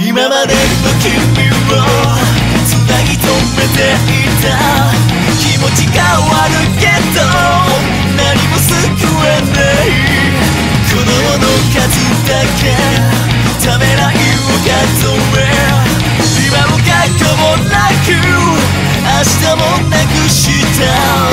今までの君をつなぎ止めていた気持ち変わるけど何も救えない子供の数だけためらいを数え今も過去もなく明日もなくした。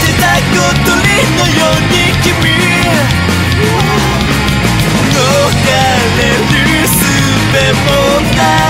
じた小鳥のように君。逃れるすべもない。